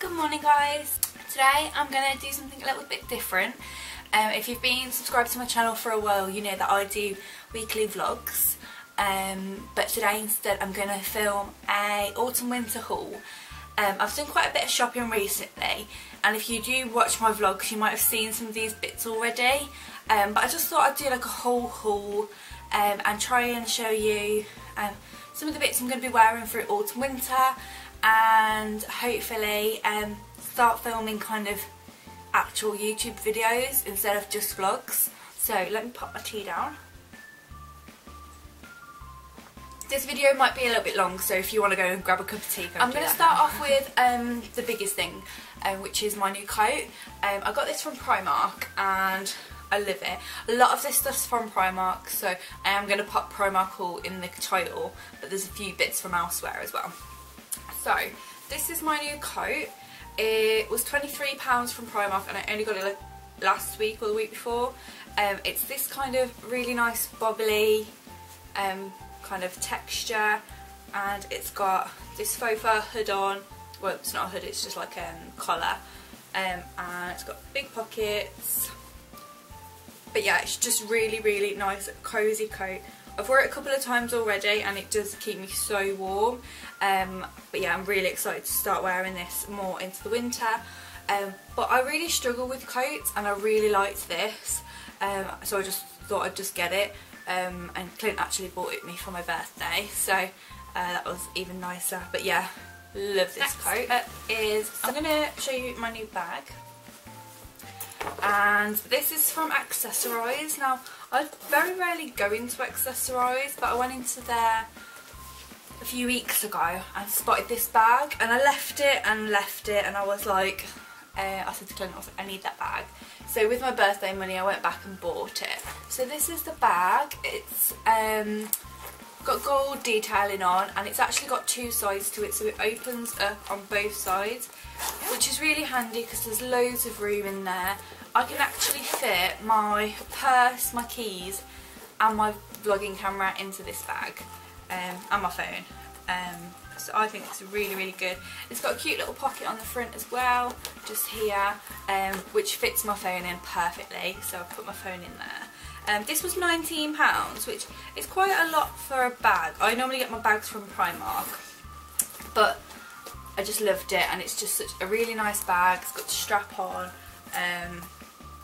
Good morning guys. Today I'm going to do something a little bit different. Um, if you've been subscribed to my channel for a while you know that I do weekly vlogs um, but today instead I'm going to film a autumn winter haul. Um, I've done quite a bit of shopping recently and if you do watch my vlogs you might have seen some of these bits already um, but I just thought I'd do like a whole haul um, and try and show you um, some of the bits I'm going to be wearing for autumn winter and hopefully um, start filming kind of actual YouTube videos instead of just vlogs. So let me pop my tea down. This video might be a little bit long, so if you want to go and grab a cup of tea, go I'm going to start now. off with um, the biggest thing, um, which is my new coat. Um, I got this from Primark and I love it. A lot of this stuff's from Primark, so I am going to pop Primark all in the title, but there's a few bits from elsewhere as well. So, this is my new coat. It was £23 from Primark and I only got it last week or the week before. Um, it's this kind of really nice bobbly um, kind of texture and it's got this faux fur hood on. Well, it's not a hood, it's just like a um, collar. Um, and it's got big pockets. But yeah, it's just really, really nice, cosy coat. I've worn it a couple of times already and it does keep me so warm. Um, but yeah, I'm really excited to start wearing this more into the winter. Um, but I really struggle with coats and I really liked this. Um, so I just thought I'd just get it. Um, and Clint actually bought it me for my birthday. So uh, that was even nicer. But yeah, love this Next coat. Is I'm going to show you my new bag and this is from Accessorize. Now I very rarely go into Accessorize but I went into there a few weeks ago and spotted this bag and I left it and left it and I was like uh, I said to Clint I need that bag. So with my birthday money I went back and bought it. So this is the bag. It's um, got gold detailing on and it's actually got two sides to it so it opens up on both sides which is really handy because there's loads of room in there I can actually fit my purse, my keys and my vlogging camera into this bag um, and my phone. Um, so I think it's really, really good. It's got a cute little pocket on the front as well, just here, um, which fits my phone in perfectly. So I put my phone in there. Um, this was £19, which is quite a lot for a bag. I normally get my bags from Primark, but I just loved it and it's just such a really nice bag. It's got the strap on. Um,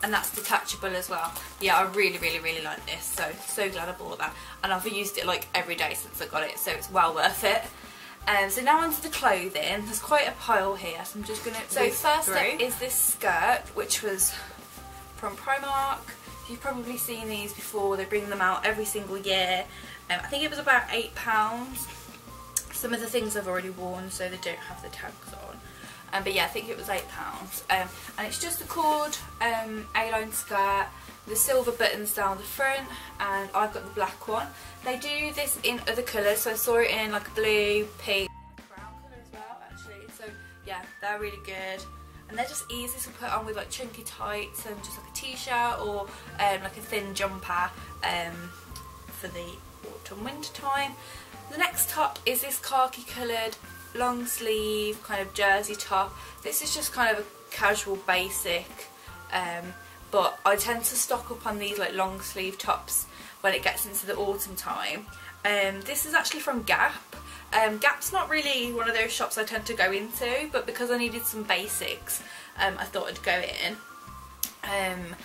and that's detachable as well. Yeah, I really, really, really like this. So, so glad I bought that. And I've used it like every day since I got it, so it's well worth it. Um, so now onto the clothing. There's quite a pile here, so I'm just going to So first up is this skirt, which was from Primark. You've probably seen these before. They bring them out every single year. Um, I think it was about £8. Some of the things I've already worn, so they don't have the tags on. Um, but yeah, I think it was £8. Um, and it's just a cord um, A-line skirt, the silver buttons down the front, and I've got the black one. They do this in other colours, so I saw it in like blue, pink, brown colour as well actually. So yeah, they're really good. And they're just easy to put on with like chunky tights and just like a t-shirt or um, like a thin jumper um, for the autumn winter time. The next top is this khaki coloured long sleeve kind of jersey top. This is just kind of a casual basic um, but I tend to stock up on these like long sleeve tops when it gets into the autumn time. Um, this is actually from Gap. Um, Gap's not really one of those shops I tend to go into but because I needed some basics um, I thought I'd go in. Um,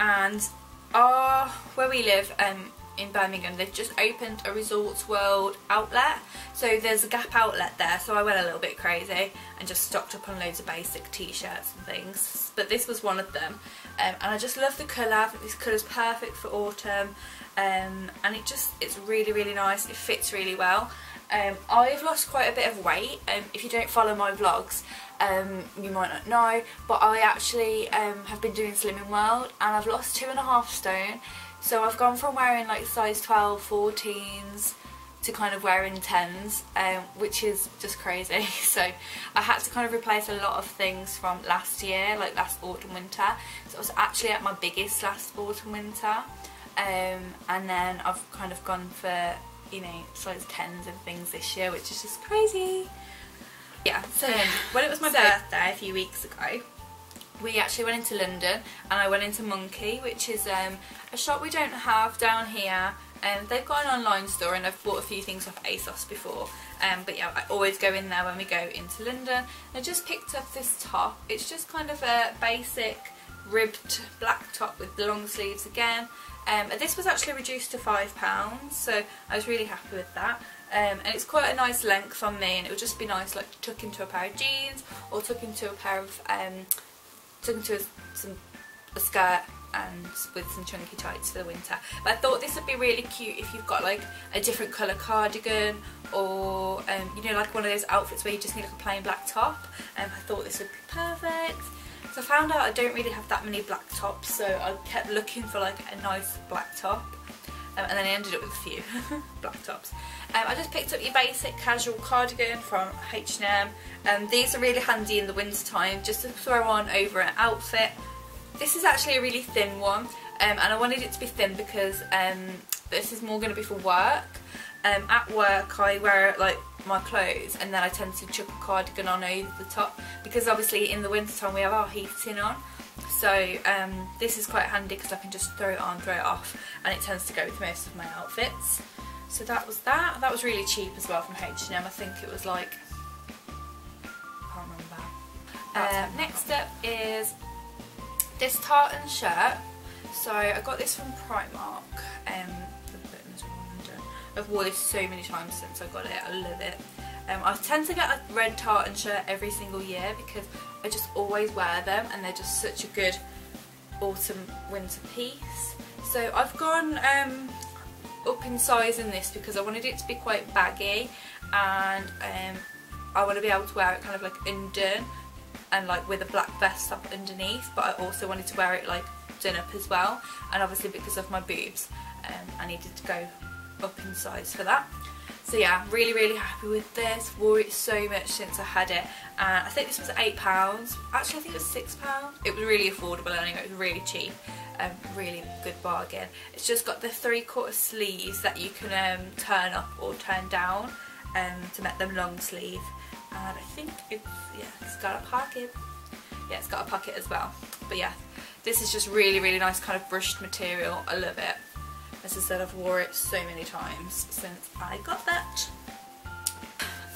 and our, where we live um, in Birmingham. They've just opened a Resorts World outlet. So there's a Gap outlet there. So I went a little bit crazy and just stocked up on loads of basic t-shirts and things. But this was one of them. Um, and I just love the colour. I think this colour's perfect for autumn. Um, and it just it's really really nice. It fits really well. Um, I've lost quite a bit of weight. Um, if you don't follow my vlogs um, you might not know but I actually um, have been doing Slimming World and I've lost two and a half stone so I've gone from wearing like size 12, 14s to kind of wearing 10s, um, which is just crazy. So I had to kind of replace a lot of things from last year, like last autumn winter. So I was actually at my biggest last autumn winter. Um, and then I've kind of gone for, you know, size 10s and things this year, which is just crazy. Yeah, so when it was my So- birthday a few weeks ago, we actually went into London and I went into Monki, which is um, a shop we don't have down here. Um, they've got an online store and I've bought a few things off ASOS before. Um, but yeah, I always go in there when we go into London. I just picked up this top. It's just kind of a basic ribbed black top with long sleeves again. Um, and this was actually reduced to £5, so I was really happy with that. Um, and it's quite a nice length on me and it would just be nice like tuck into a pair of jeans or tuck into a pair of, um, tuck into a, some, a skirt and with some chunky tights for the winter. But I thought this would be really cute if you've got like a different colour cardigan or um, you know like one of those outfits where you just need like a plain black top. Um, I thought this would be perfect. So I found out I don't really have that many black tops so I kept looking for like a nice black top. Um, and then I ended up with a few black tops. Um, I just picked up your basic casual cardigan from H&M. Um, these are really handy in the winter time just to throw on over an outfit. This is actually a really thin one um, and I wanted it to be thin because um, this is more going to be for work. Um, at work I wear like my clothes and then I tend to chuck a cardigan on over the top because obviously in the winter time we have our heating on so um, this is quite handy because I can just throw it on, throw it off and it tends to go with most of my outfits. So that was that. That was really cheap as well from H&M. I think it was like, I can't remember. Uh, next up is this tartan shirt. So I got this from Primark. Um, the buttons are undone. I've worn this so many times since I got it. I love it. Um, I tend to get a red tartan shirt every single year because I just always wear them and they're just such a good autumn winter piece. So I've gone um, up in size in this because I wanted it to be quite baggy and um, I want to be able to wear it kind of like undone and like with a black vest up underneath but I also wanted to wear it like done up as well and obviously because of my boobs um, I needed to go up in size for that. So yeah, I'm really really happy with this, wore it so much since I had it. And I think this was £8, actually I think it was £6, it was really affordable anyway, it was really cheap, um, really good bargain. It's just got the three quarter sleeves that you can um, turn up or turn down um, to make them long sleeve. And I think it's, yeah, it's got a pocket, yeah it's got a pocket as well, but yeah, this is just really really nice kind of brushed material, I love it. As I said, I've wore it so many times since I got that.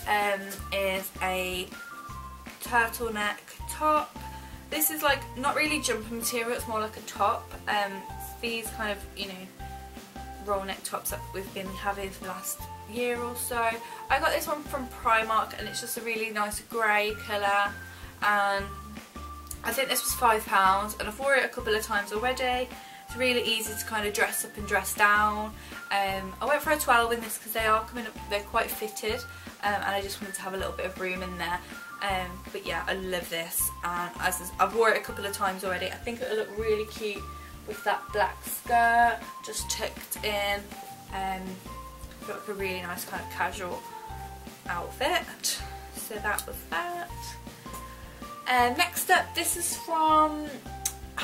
Um, is a turtleneck top. This is like not really jumper material, it's more like a top. Um, these kind of, you know, roll neck tops that we've been having for the last year or so. I got this one from Primark and it's just a really nice grey colour and I think this was £5 and I've worn it a couple of times already. It's really easy to kind of dress up and dress down. Um, I went for a 12 in this because they are coming up, they're quite fitted um, and I just wanted to have a little bit of room in there. Um, but yeah, I love this and as I've wore it a couple of times already. I think it'll look really cute with that black skirt just tucked in. Um, look like a really nice kind of casual outfit. So that was that. Uh, next up, this is from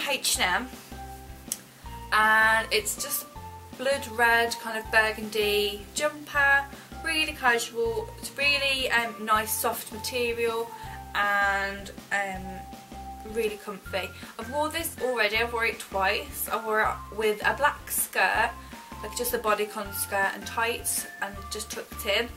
H&M and it's just blood red kind of burgundy jumper. Really casual. It's really um, nice soft material and um, really comfy. I've wore this already. I've wore it twice. I wore it with a black skirt like just a bodycon skirt and tights and just tucked in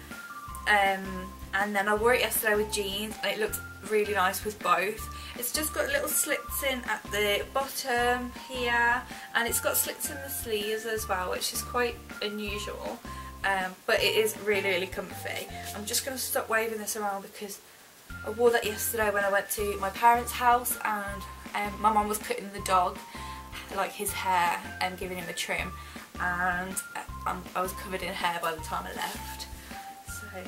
um, and then I wore it yesterday with jeans and it looked really nice with both. It's just got little slits in at the bottom here and it's got slits in the sleeves as well which is quite unusual. Um, but it is really really comfy. I'm just going to stop waving this around because I wore that yesterday when I went to my parents house and um, my mum was cutting the dog like his hair and giving him a trim and uh, I was covered in hair by the time I left so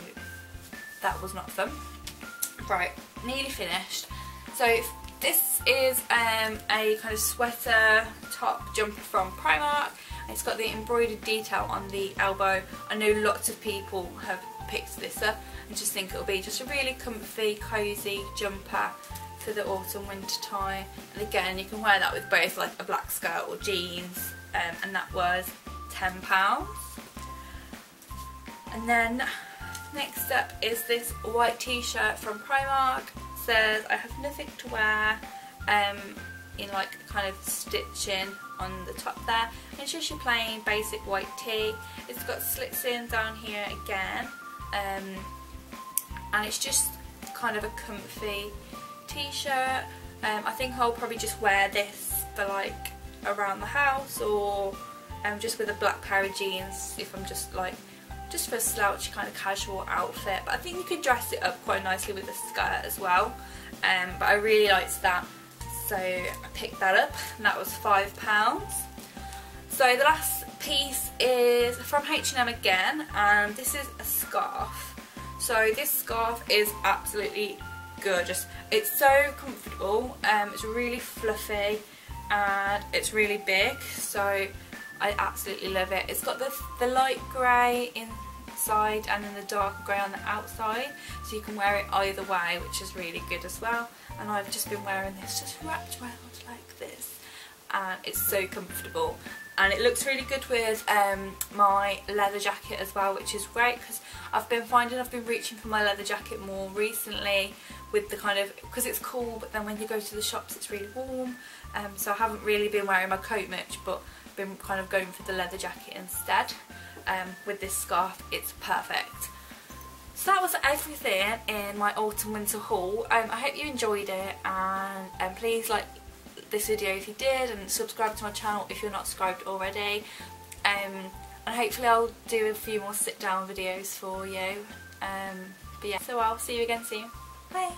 that was not fun. Right, nearly finished. So this is um, a kind of sweater top jumper from Primark. It's got the embroidered detail on the elbow. I know lots of people have picked this up and just think it'll be just a really comfy, cosy jumper for the autumn winter time. And again, you can wear that with both like a black skirt or jeans um, and that was £10. And then Next up is this white t-shirt from Primark. It says, I have nothing to wear, um, in like kind of stitching on the top there. And it's just your plain basic white tee. It's got slits in down here again. Um, and it's just kind of a comfy t-shirt. Um, I think I'll probably just wear this for like around the house or um, just with a black pair of jeans if I'm just like just for a slouchy kind of casual outfit but I think you could dress it up quite nicely with a skirt as well. Um, but I really liked that so I picked that up and that was £5 so the last piece is from H&M again and this is a scarf. So this scarf is absolutely gorgeous. It's so comfortable um, it's really fluffy and it's really big. So I absolutely love it. It's got the, the light grey inside and then the dark grey on the outside so you can wear it either way which is really good as well. And I've just been wearing this just wrapped around like this and it's so comfortable. And it looks really good with um, my leather jacket as well which is great because I've been finding I've been reaching for my leather jacket more recently with the kind of because it's cool but then when you go to the shops it's really warm. Um, so I haven't really been wearing my coat much but been kind of going for the leather jacket instead. Um, with this scarf it's perfect. So that was everything in my autumn winter haul. Um, I hope you enjoyed it and um, please like this video if you did and subscribe to my channel if you're not subscribed already. Um, and hopefully I'll do a few more sit down videos for you. Um, but yeah so I'll see you again soon. Bye